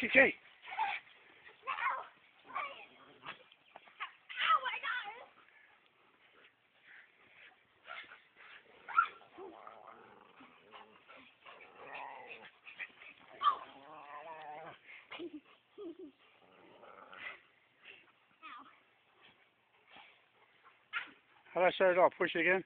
TK. How do I start it off? Push it again?